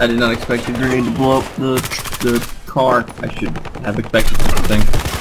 I did not expect the grenade to blow up the the car. I should have expected something.